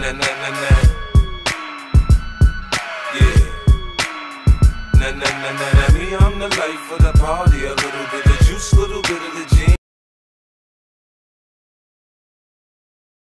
na na na na. Yeah. Na na na na na. Me, I'm the life of the party, a little